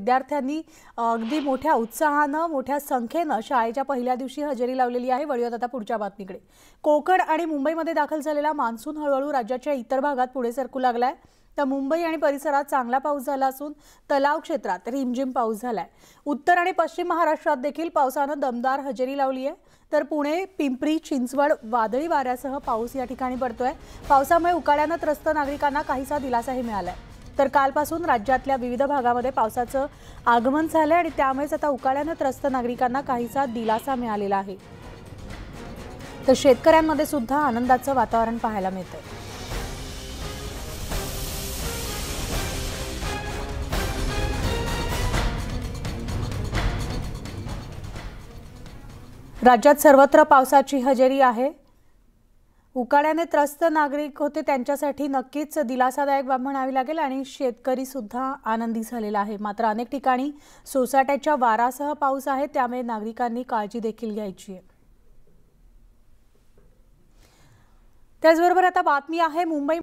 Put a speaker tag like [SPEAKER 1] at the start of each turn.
[SPEAKER 1] विद्यार्थ्यांनी अगदी मोठ्या उत्साहानं मोठ्या संख्येनं शाळेच्या पहिल्या दिवशी हजेरी लावलेली आहे. वळूयात आता पुढच्या बातमीकडे. कोकण आणि मुंबईमध्ये दाखल झालेला मान्सून हळूहळू राज्याच्या इतर भागात पुढे सरकू लागलाय. तर मुंबई आणि परिसरात चांगला पाऊस झाला असून तलाव क्षेत्रात रिमझिम पाऊस झालाय. उत्तर आणि पश्चिम महाराष्ट्रात देखील पावसानं दमदार हजेरी लावली आहे. तर पुणे पिंपरी चिंचवड वादळी वाऱ्यासह पाऊस या ठिकाणी पडतोय. पावसामुळे उकाड्यानं त्रस्त नागरिकांना काहीसा दिलासाही मिळालाय. तर कालपासून राज्यातल्या विविध भागामध्ये पावसाचं आगमन झालंय आणि त्यामुळेच आता उकाड्यानं त्रस्त नागरिकांना काहीसा दिलासा मिळालेला आहे. तर शेतकऱ्यांमध्ये सुद्धा आनंदाचं वातावरण पाहायला मिळतंय. राज्यात सर्वत्र पावसाची हजेरी आहे. उकाड्याने त्रस्त नागरिक होते त्यांच्यासाठी नक्कीच दिलासादायक बाब म्हणावी लागेल आणि शेतकरी सुद्धा आनंदी झालेला आहे. मात्र अनेक ठिकाणी सोसाट्याच्या वारासह पाऊस आहे त्यामुळे नागरिकांनी काळजी देखील घ्यायची आहे. त्याचबरोबर आता बातमी आहे मुंबई